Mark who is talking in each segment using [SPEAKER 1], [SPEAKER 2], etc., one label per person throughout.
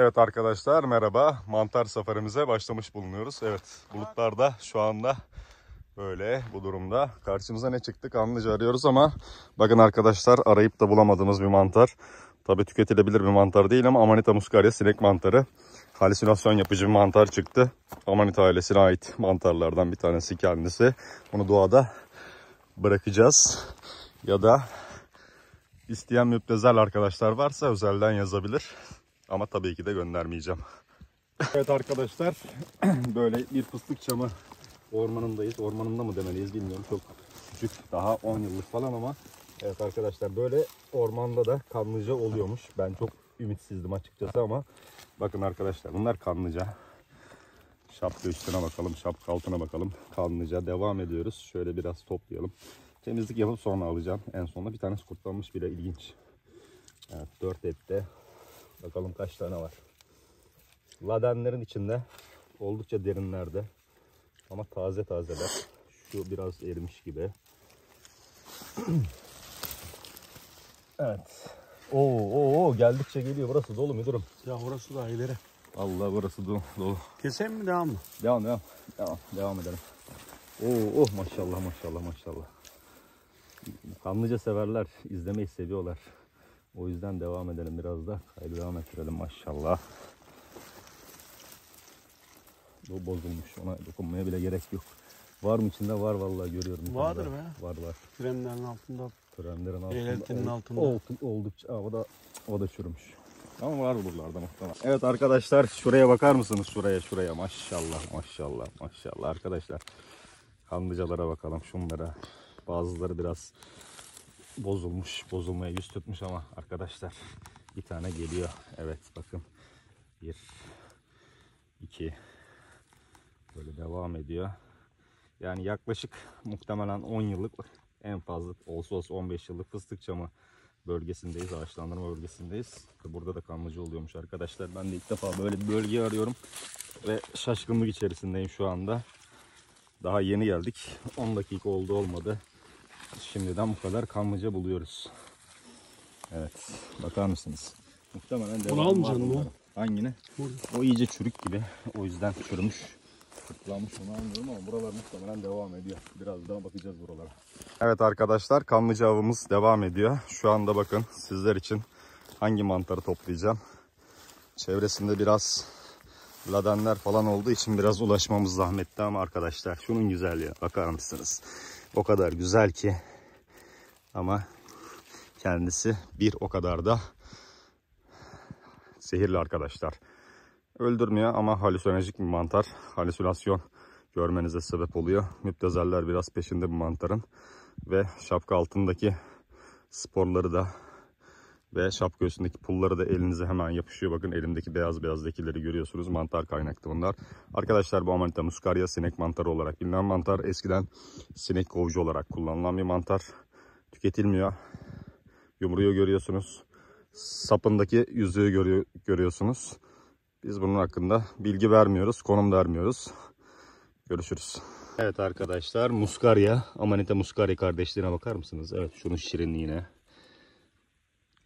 [SPEAKER 1] Evet arkadaşlar merhaba. Mantar safarimize başlamış bulunuyoruz. Evet bulutlarda şu anda böyle bu durumda. Karşımıza ne çıktı kanlıca arıyoruz ama bakın arkadaşlar arayıp da bulamadığımız bir mantar. Tabi tüketilebilir bir mantar değil ama Amanita muscaria sinek mantarı. Halüsinasyon yapıcı bir mantar çıktı. Amanita ailesine ait mantarlardan bir tanesi kendisi. Bunu doğada bırakacağız. Ya da isteyen müptezel arkadaşlar varsa özelden yazabilir. Ama tabii ki de göndermeyeceğim. Evet arkadaşlar böyle bir fıstık çamı ormanındayız. Ormanında mı demeliyiz bilmiyorum. Çok küçük daha 10 yıllık falan ama evet arkadaşlar böyle ormanda da kanlıca oluyormuş. Ben çok ümitsizdim açıkçası ama bakın arkadaşlar bunlar kanlıca. Şapka üstüne bakalım, şapka altına bakalım. Kanlıca devam ediyoruz. Şöyle biraz toplayalım. Temizlik yapıp sonra alacağım. En sonunda bir tanesi kurtlanmış bile ilginç. Evet 4 ette Bakalım kaç tane var. Ladenlerin içinde oldukça derinlerde ama taze tazeler. Şu biraz erimiş gibi. evet. Oo, oo, oo, geldikçe geliyor. Burası dolu müdürüm.
[SPEAKER 2] Ya orası da ileri.
[SPEAKER 1] Allah burası dolu. dolu.
[SPEAKER 2] Keseyim mi devam mı?
[SPEAKER 1] Devam devam. Devam, devam edelim. Oo, oh maşallah maşallah maşallah. Kanlıca severler, izlemeyi seviyorlar. O yüzden devam edelim biraz da. Kaydı devam ettirelim maşallah. Bu bozulmuş. Ona dokunmaya bile gerek yok. Var mı içinde? Var vallahi görüyorum.
[SPEAKER 2] Vardır be.
[SPEAKER 1] Var var.
[SPEAKER 2] Frenlerin altında.
[SPEAKER 1] Frenlerin altında.
[SPEAKER 2] Ehliyetinin
[SPEAKER 1] ol-
[SPEAKER 2] altında.
[SPEAKER 1] oldu- oldukça. O da o da çürümüş. Ama var buralarda muhtemelen. Evet arkadaşlar şuraya bakar mısınız? Şuraya şuraya. Maşallah maşallah maşallah arkadaşlar. Kanlıcalara bakalım şunlara. Bazıları biraz bozulmuş. Bozulmaya yüz tutmuş ama arkadaşlar bir tane geliyor. Evet bakın. Bir, iki, böyle devam ediyor. Yani yaklaşık muhtemelen 10 yıllık en fazla olsa olsa 15 yıllık fıstık çamı bölgesindeyiz. Ağaçlandırma bölgesindeyiz. Burada da kanlıcı oluyormuş arkadaşlar. Ben de ilk defa böyle bir bölge arıyorum. Ve şaşkınlık içerisindeyim şu anda. Daha yeni geldik. 10 dakika oldu olmadı. Şimdiden bu kadar kanlıca buluyoruz. Evet. Bakar mısınız? Muhtemelen devam var
[SPEAKER 2] almayacaksın mı?
[SPEAKER 1] Hangini? O iyice çürük gibi. O yüzden çürümüş. Kırklanmış onu anlıyorum ama buralar muhtemelen devam ediyor. Biraz daha bakacağız buralara. Evet arkadaşlar kanlıca avımız devam ediyor. Şu anda bakın sizler için hangi mantarı toplayacağım. Çevresinde biraz ladenler falan olduğu için biraz ulaşmamız zahmetli ama arkadaşlar şunun güzelliğine bakar mısınız? O kadar güzel ki ama kendisi bir o kadar da zehirli arkadaşlar. Öldürmüyor ama halüsinojik bir mantar. Halüsinasyon görmenize sebep oluyor. Müptezeller biraz peşinde bu mantarın. Ve şapka altındaki sporları da ve şapka üstündeki pulları da elinize hemen yapışıyor. Bakın elimdeki beyaz beyaz lekeleri görüyorsunuz. Mantar kaynaklı bunlar. Arkadaşlar bu Amanita muscaria sinek mantarı olarak bilinen mantar. Eskiden sinek kovucu olarak kullanılan bir mantar. Tüketilmiyor. Yumruğu görüyorsunuz. Sapındaki yüzüğü görüyor, görüyorsunuz. Biz bunun hakkında bilgi vermiyoruz, konum vermiyoruz. Görüşürüz. Evet arkadaşlar, muskarya, Amanita muskarya kardeşliğine bakar mısınız? Evet, şunun şirinliğine,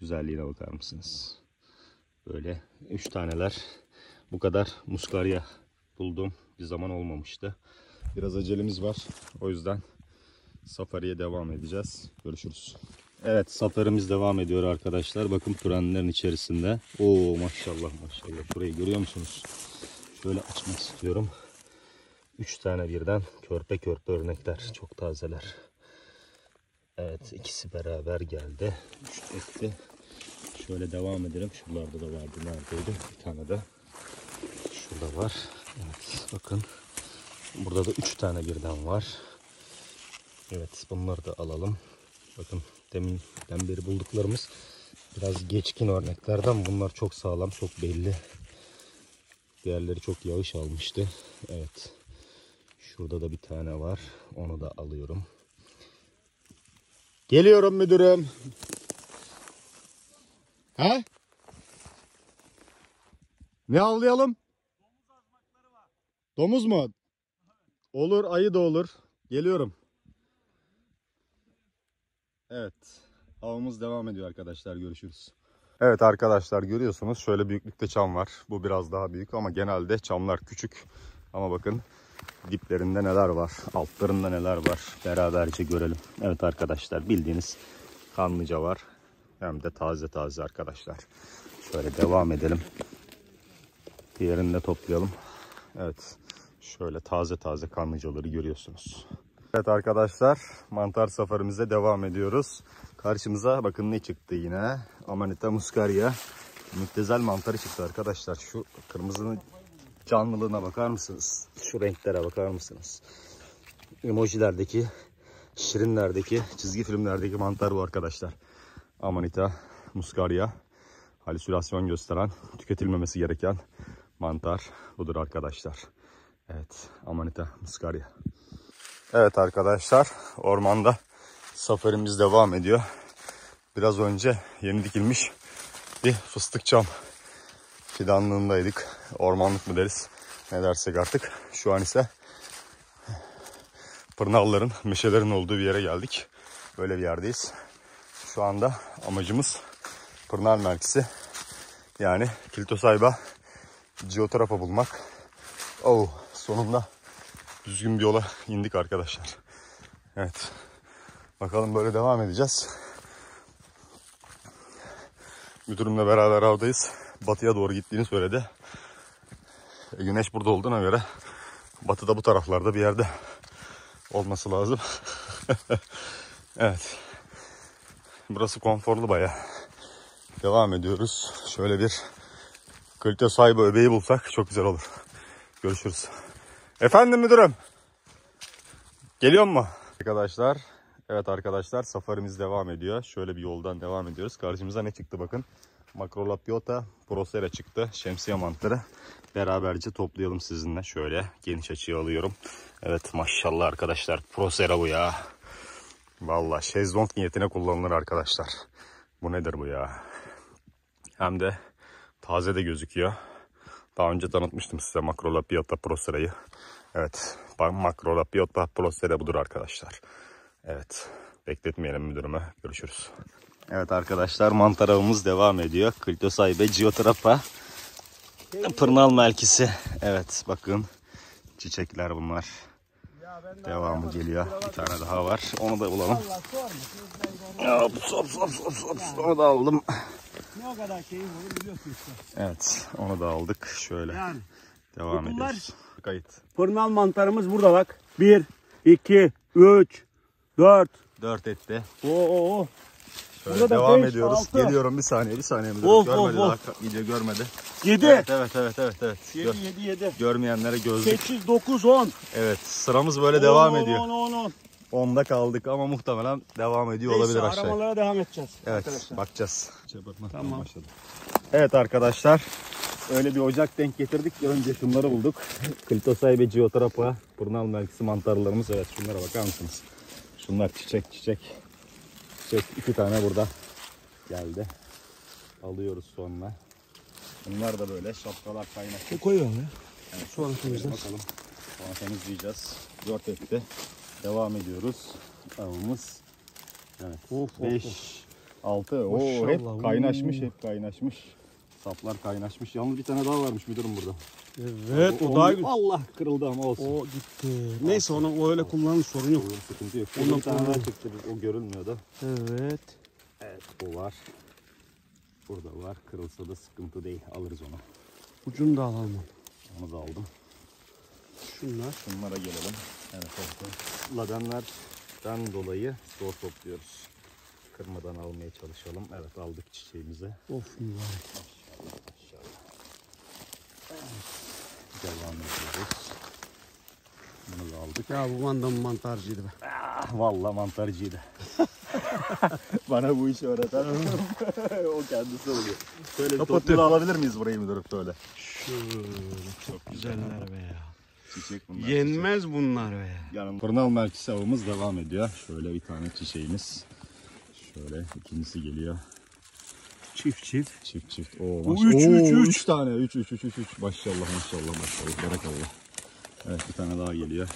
[SPEAKER 1] güzelliğine bakar mısınız? Böyle üç taneler. Bu kadar muskarya buldum. Bir zaman olmamıştı. Biraz acelemiz var. O yüzden safariye devam edeceğiz. Görüşürüz. Evet safarimiz devam ediyor arkadaşlar. Bakın pürenlerin içerisinde. Oo maşallah maşallah. Şurayı görüyor musunuz? Şöyle açmak istiyorum. Üç tane birden körpe körpe örnekler. Çok tazeler. Evet ikisi beraber geldi. Üç etti. Şöyle devam edelim. Şuralarda da vardı. Neredeydi? Bir tane de şurada var. Evet bakın. Burada da üç tane birden var. Evet bunları da alalım. Bakın deminden beri bulduklarımız biraz geçkin örneklerden. Bunlar çok sağlam, çok belli. Diğerleri çok yağış almıştı. Evet. Şurada da bir tane var. Onu da alıyorum. Geliyorum müdürüm. He? Ne avlayalım? Domuz mu? Olur, ayı da olur. Geliyorum. Evet. Avımız devam ediyor arkadaşlar. Görüşürüz. Evet arkadaşlar görüyorsunuz şöyle büyüklükte çam var. Bu biraz daha büyük ama genelde çamlar küçük. Ama bakın diplerinde neler var, altlarında neler var beraberce görelim. Evet arkadaşlar bildiğiniz kanlıca var. Hem de taze taze arkadaşlar. Şöyle devam edelim. Diğerini de toplayalım. Evet şöyle taze taze kanlıcaları görüyorsunuz. Evet arkadaşlar mantar safarimize devam ediyoruz. Karşımıza bakın ne çıktı yine. Amanita muscaria. Müptezel mantarı çıktı arkadaşlar. Şu kırmızının canlılığına bakar mısınız? Şu renklere bakar mısınız? Emojilerdeki, şirinlerdeki, çizgi filmlerdeki mantar bu arkadaşlar. Amanita muscaria. Halüsinasyon gösteren, tüketilmemesi gereken mantar budur arkadaşlar. Evet, Amanita muscaria. Evet arkadaşlar ormanda safarimiz devam ediyor. Biraz önce yeni dikilmiş bir fıstık çam fidanlığındaydık. Ormanlık mı deriz ne dersek artık. Şu an ise pırnalların, meşelerin olduğu bir yere geldik. Böyle bir yerdeyiz. Şu anda amacımız pırnal merkezi yani Kilitosayba Geotrapa bulmak. Oh sonunda düzgün bir yola indik arkadaşlar. Evet. Bakalım böyle devam edeceğiz. Müdürümle beraber avdayız. Batıya doğru gittiğini söyledi. E, güneş burada olduğuna göre batı da bu taraflarda bir yerde olması lazım. evet. Burası konforlu baya. Devam ediyoruz. Şöyle bir kalite sahibi öbeği bulsak çok güzel olur. Görüşürüz. Efendim müdürüm. Geliyor mu? Arkadaşlar, evet arkadaşlar safarimiz devam ediyor. Şöyle bir yoldan devam ediyoruz. Karşımıza ne çıktı bakın. Macrolapiota prosera çıktı. Şemsiye mantarı. Beraberce toplayalım sizinle. Şöyle geniş açıya alıyorum. Evet maşallah arkadaşlar. Prosera bu ya. Vallahi şezlong niyetine kullanılır arkadaşlar. Bu nedir bu ya? Hem de taze de gözüküyor. Daha önce tanıtmıştım size Macrolapiota prosera'yı. Evet, Macrolapiota prosera budur arkadaşlar. Evet, bekletmeyelim müdürüme. Görüşürüz. Evet arkadaşlar mantar avımız devam ediyor. Klitosaybe geotrapa. Pırnal melkisi. Evet bakın çiçekler bunlar. Devamı geliyor. Bir tane daha var. Onu da bulalım. Hop, hop, hop, hop, hop. Onu da aldım.
[SPEAKER 2] Ne o kadar keyif olur biliyorsun işte.
[SPEAKER 1] Evet onu da aldık. Şöyle
[SPEAKER 2] Yani.
[SPEAKER 1] devam
[SPEAKER 2] bunlar-
[SPEAKER 1] ediyoruz. Kayıt.
[SPEAKER 2] Pırnal mantarımız burada bak. 1, 2, 3, 4.
[SPEAKER 1] 4 etti.
[SPEAKER 2] Oo.
[SPEAKER 1] Şöyle
[SPEAKER 2] Burada
[SPEAKER 1] devam
[SPEAKER 2] beş,
[SPEAKER 1] ediyoruz.
[SPEAKER 2] altı.
[SPEAKER 1] Geliyorum bir saniye bir saniye müdürüm.
[SPEAKER 2] Of,
[SPEAKER 1] görmedi
[SPEAKER 2] of,
[SPEAKER 1] daha
[SPEAKER 2] of.
[SPEAKER 1] video görmedi.
[SPEAKER 2] 7.
[SPEAKER 1] Evet evet evet evet. evet. Gör-
[SPEAKER 2] 7, 7, 7.
[SPEAKER 1] görmeyenlere gözlük.
[SPEAKER 2] 8, 9, 10.
[SPEAKER 1] Evet sıramız böyle devam ediyor.
[SPEAKER 2] 10, 10, 10.
[SPEAKER 1] 10'da kaldık ama muhtemelen devam ediyor olabilir
[SPEAKER 2] Neyse
[SPEAKER 1] aşağıya.
[SPEAKER 2] aramalara devam edeceğiz.
[SPEAKER 1] Evet
[SPEAKER 2] Arkadaşlar.
[SPEAKER 1] bakacağız.
[SPEAKER 2] Tamam.
[SPEAKER 1] Başladı. Evet arkadaşlar. Öyle bir ocak denk getirdik ki önce şunları bulduk. Klitosay ve Geotrapa pırnal melkisi mantarlarımız. Evet şunlara bakar mısınız? Şunlar çiçek çiçek. Çiçek iki tane burada geldi. Alıyoruz sonra. Bunlar da böyle şapkalar kaynak.
[SPEAKER 2] Koyuyorum ya.
[SPEAKER 1] Evet,
[SPEAKER 2] Sonra temizler.
[SPEAKER 1] Bakalım. Sonra temizleyeceğiz. 4 etti. Devam ediyoruz. Avımız. Evet.
[SPEAKER 2] Of, of,
[SPEAKER 1] 5, 6. Oo, hep kaynaşmış, hep kaynaşmış. Saplar kaynaşmış. Yalnız bir tane daha varmış müdürüm burada.
[SPEAKER 2] Evet o daha güzel.
[SPEAKER 1] Allah kırıldı ama olsun.
[SPEAKER 2] O gitti. Neyse onu o öyle kullanın sorun yok.
[SPEAKER 1] Olur, sıkıntı yok.
[SPEAKER 2] Ondan
[SPEAKER 1] bir tane daha çıktı. O görülmüyordu.
[SPEAKER 2] Evet.
[SPEAKER 1] Evet bu var. Burada var. Kırılsa da sıkıntı değil. Alırız onu.
[SPEAKER 2] Ucunu da alalım.
[SPEAKER 1] Onu da aldım.
[SPEAKER 2] Şunlar.
[SPEAKER 1] Şunlara gelelim. Evet, evet. Ladenlerden dolayı zor topluyoruz. Kırmadan almaya çalışalım. Evet aldık çiçeğimizi.
[SPEAKER 2] Of mübarek.
[SPEAKER 1] Devam ediyoruz. Bunu da aldık.
[SPEAKER 2] Ya bu mandam mantarcıydı be.
[SPEAKER 1] Ah, vallahi mantarcıydı. Bana bu işi öğreten o kendisi oluyor. Şöyle bir toplu alabilir miyiz burayı müdürüm şöyle?
[SPEAKER 2] Şöyle çok güzeller be ya.
[SPEAKER 1] Çiçek bunlar.
[SPEAKER 2] Yenmez bunlar be ya.
[SPEAKER 1] Yani Pırnal merkezi avımız devam ediyor. Şöyle bir tane çiçeğimiz. Şöyle ikincisi geliyor.
[SPEAKER 2] Çift çift.
[SPEAKER 1] Çift çift. Oo,
[SPEAKER 2] Bu
[SPEAKER 1] maş-
[SPEAKER 2] üç,
[SPEAKER 1] Oo,
[SPEAKER 2] üç, üç.
[SPEAKER 1] üç tane. Üç, üç, üç, üç, üç. Maşallah, maşallah, maşallah. Barakallah. Evet, bir tane daha geliyor.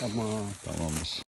[SPEAKER 2] Tamam.
[SPEAKER 1] Tamamdır.